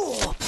Oh.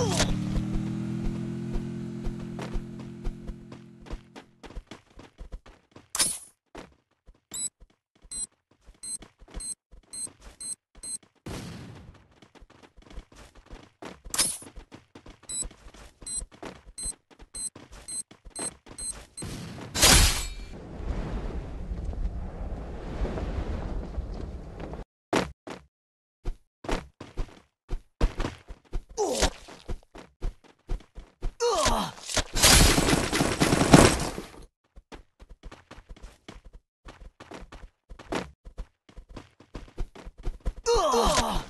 Ooh. Oh.